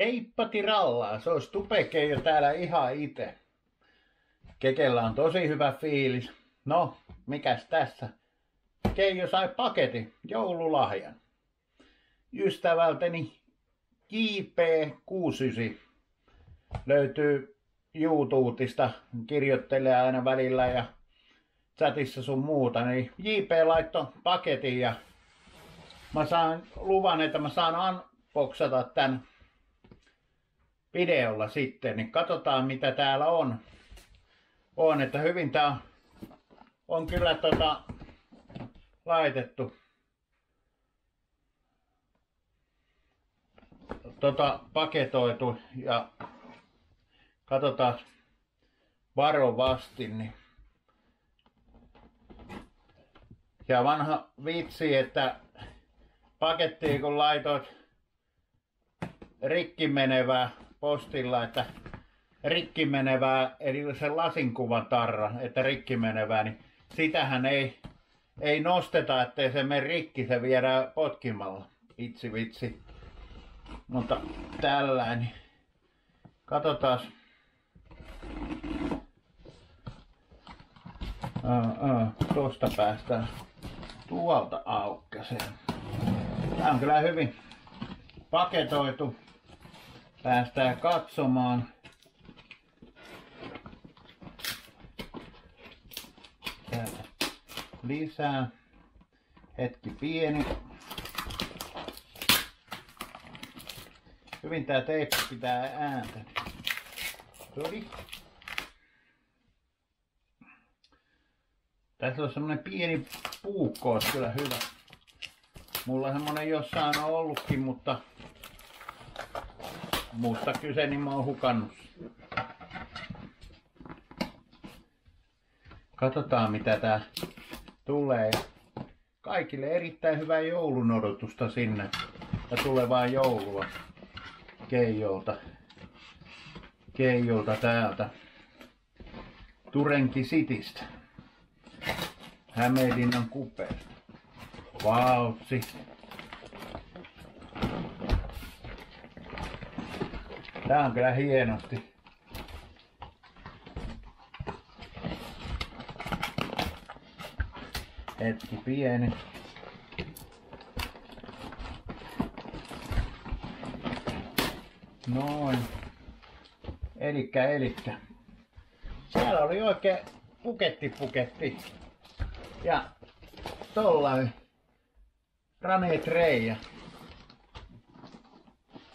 Heippa tirallaa, se olisi Tupeke jo täällä ihan itse. Kekellä on tosi hyvä fiilis. No, mikäs tässä? Keijo sai paketin, joululahjan. Ystävältäni JP69 löytyy YouTubesta, kirjoittelee aina välillä ja chatissa sun muuta, niin JP laittoi paketin ja mä saan luvan, että mä saan unboxata tän videolla sitten, niin katsotaan mitä täällä on. On, että hyvin tää on kyllä tota laitettu. Tota paketoitu ja katsotaan varovasti. Niin. Ja vanha vitsi, että pakettiin kun laitoit rikki menevää postilla, että rikki menevää, eli se lasinkuvan tarra, että rikki menevää, niin sitähän ei, ei nosteta, ettei se mene rikki, se viedään potkimalla. Vitsi vitsi. Mutta tällainen. Katsotaan. tuosta päästään tuolta aukkaseen. Tämä on kyllä hyvin paketoitu. Päästään katsomaan. Täältä lisää. Hetki pieni. Hyvin tää teippi pitää ääntä. Tuli. Tässä on semmonen pieni puukko, olisi kyllä hyvä. Mulla semmonen jossain on ollutkin, mutta muusta kyse, niin mä oon hukannut. Katsotaan mitä tää tulee. Kaikille erittäin hyvää joulun odotusta sinne ja tulevaa joulua Keijolta. Keijolta täältä. Turenki Sitistä. Hämeenlinnan kupeesta. Vautsi. Tää on kyllä hienosti. Hetki pieni. Noin. Elikkä, elikkä. Siellä oli oikein puketti puketti. Ja tollain Rane Reija.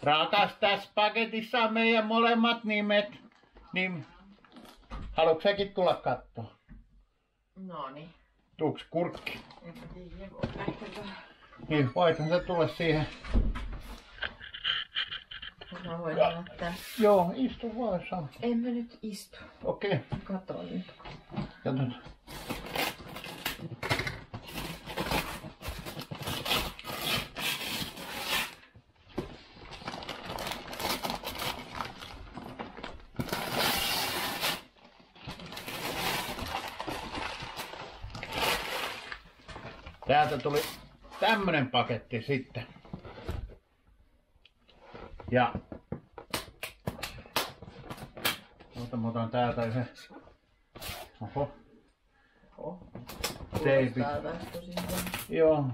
Rakas, tässä paketissa on meidän molemmat nimet. Niin, haluatko säkin tulla kattoo? No niin. Tuuks kurkki? Enpä tiedä. Niin, voithan se tulla siihen. Mä voin olla tässä. Joo, istu vaan saa. En mä nyt istu. Okei, Katon nyt. katsotaan. Täältä tuli tämmönen paketti sitten. Ja Ota, mä otan täältä se. Oho. Oh. Teipit. Hyvä. Joo.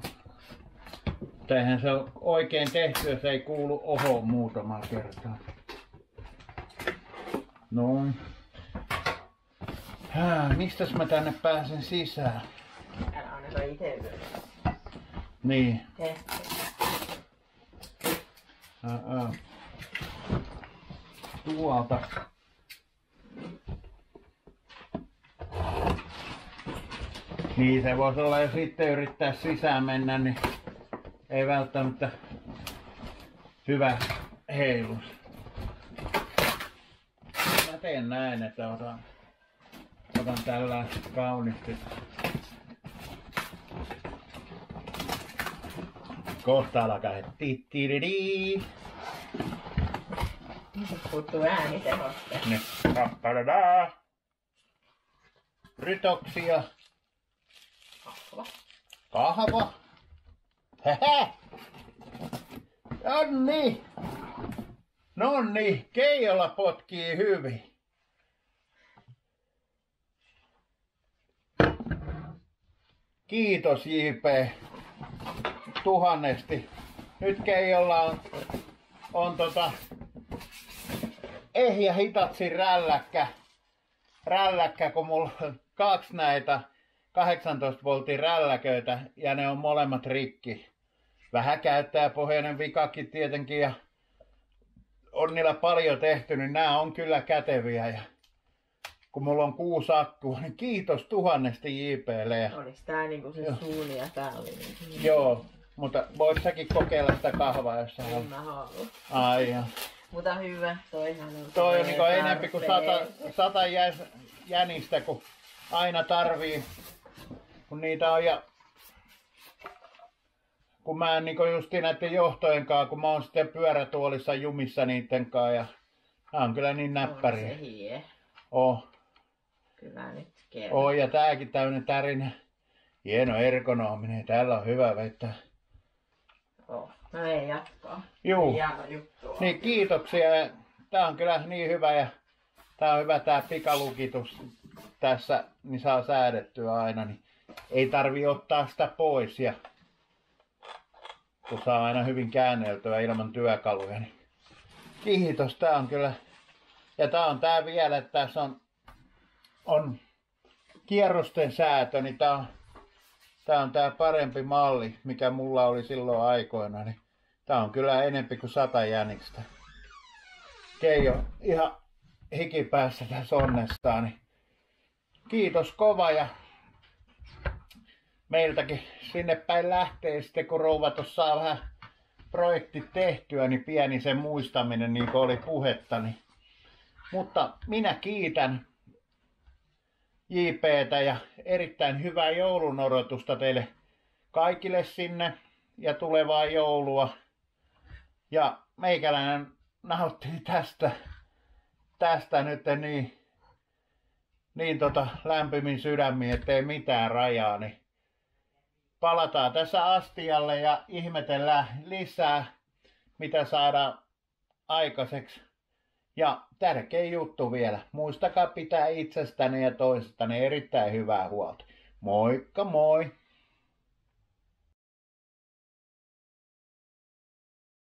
Tähän se on oikein tehty, jos ei kuulu oho muutamaa kertaa. Noin. Hää, mistäs mä tänne pääsen sisään? Itse ylös. Niin. Ää, ää. Tuolta. Niin se voisi olla, jos sitten yrittää sisään mennä, niin ei välttämättä hyvä heilus. Mä teen näin, että otan, otan tällä kauniisti. Kohta alkaa tittiridi. Nyt puuttuu pappadadaa. Rytoksia. Kahva. Kahva. Hehe. Jonni. No niin, Keijola potkii hyvin. Kiitos JP tuhannesti. Nyt Keijolla on, on tota ehjä hitatsi rälläkkä. Rälläkkä, kun mulla on kaksi näitä 18 voltin rälläköitä ja ne on molemmat rikki. Vähän käyttäjäpohjainen vikakin tietenkin ja on niillä paljon tehty, niin nämä on kyllä käteviä. Ja kun mulla on kuusi akkua, niin kiitos tuhannesti JPlle. Olis tää niinku se Joo. suuni ja tää oli niinku... joo, mutta voit säkin kokeilla sitä kahvaa, jos sä En haluat. mä halua. Ai joo. Mutta hyvä, toihan on... Toi on niinku enempi kuin sata, sata jäs, jänistä, kun aina tarvii, kun niitä on ja kun mä en niinku justi näiden johtojen kanssa, kun mä oon sitten pyörätuolissa jumissa niiden kanssa ja nää on kyllä niin On se näppäriä. hie. Oh. Kyllä nyt kerran. oh, ja tääkin täynnä tärinä. Hieno ergonominen, täällä on hyvä vetää. Oh. No ei jatkaa. Juu. Hieno juttu. Niin kiitoksia. Tää on kyllä niin hyvä ja tää on hyvä tää pikalukitus tässä, niin saa säädettyä aina, niin ei tarvi ottaa sitä pois ja kun saa aina hyvin käänneltyä ilman työkaluja, niin kiitos, tää on kyllä, ja tää on tää vielä, että tässä on, on kierrosten säätö, niin tää on, tää on tää parempi malli, mikä mulla oli silloin aikoina, niin Tää on kyllä enempi kuin sata jänikstä. Keijo ihan hikipäässä tässä onnestaan. Niin kiitos kova ja meiltäkin sinne päin lähtee sitten kun rouva tuossa vähän projekti tehtyä, niin pieni sen muistaminen niin kuin oli puhetta. Niin. Mutta minä kiitän JPtä ja erittäin hyvää joulun odotusta teille kaikille sinne ja tulevaa joulua. Ja meikäläinen nauttii tästä, tästä nyt niin, niin tota lämpimin sydämin, ettei mitään rajaa, niin palataan tässä astialle ja ihmetellään lisää, mitä saadaan aikaiseksi. Ja tärkein juttu vielä, muistakaa pitää itsestäni ja toisestanne erittäin hyvää huolta. Moikka moi!